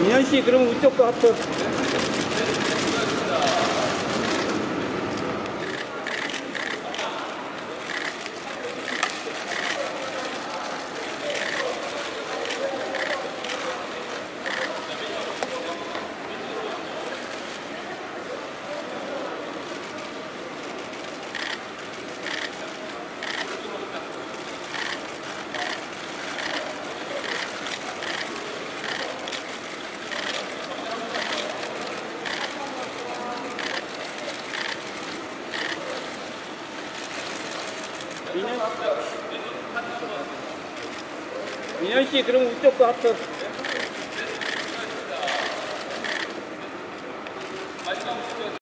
민현, 씨, 그럼 이쪽도 하트. 민현 씨. 민현 씨, 그럼 우쪽도 합쳐.